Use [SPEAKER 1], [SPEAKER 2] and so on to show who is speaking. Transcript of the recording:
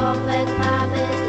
[SPEAKER 1] rąbek mamy